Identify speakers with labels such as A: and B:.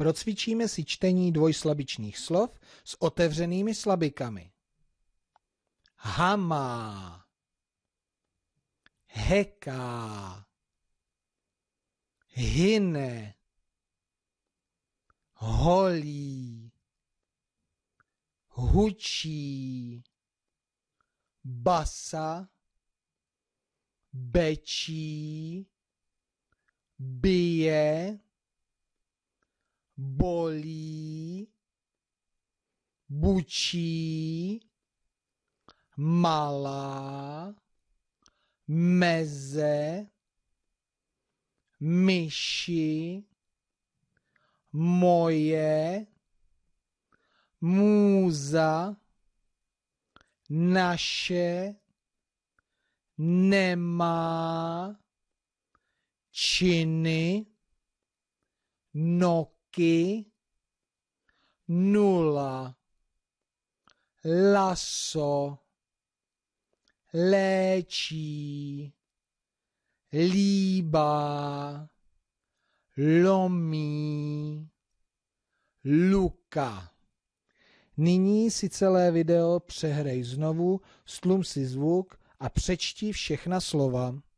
A: Procvičíme si čtení dvojslabičných slov s otevřenými slabikami. Hama. Heká Hyne Holí. Hučí. Basa. Bečí. Bije bolí, bučí, malá, meze, myši, moje, můza, naše, nemá, činy, nok roky, nula, laso, léčí, líbá, lomí, luka. Nyní si celé video přehrej znovu, stlum si zvuk a přečti všechna slova.